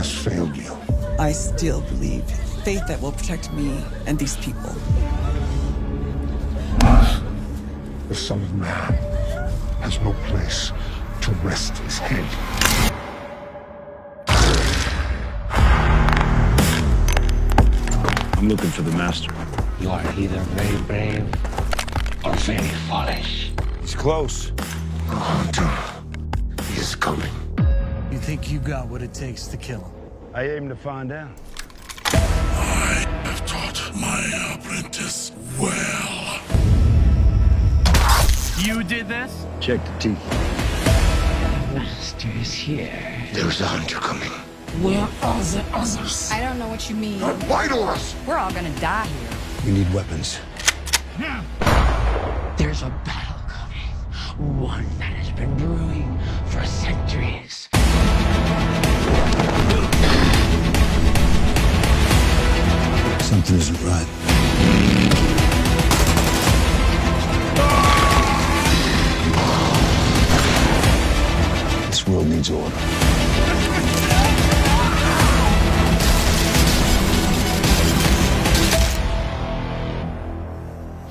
I still believe faith that will protect me and these people. The Son of Man has no place to rest his head. I'm looking for the master. You are either very brave or very foolish. He's close. The hunter is coming. You think you got what it takes to kill him? I aim to find out. I have taught my apprentice well. You did this? Check the teeth. Master is here. There's a hunter coming. Where are the others? I don't know what you mean. Not vitals! We're all gonna die here. We need weapons. There's a battle coming. One that has been brewing for centuries. Something isn't right. This world needs order.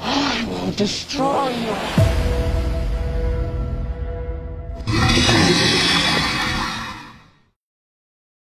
I will destroy you.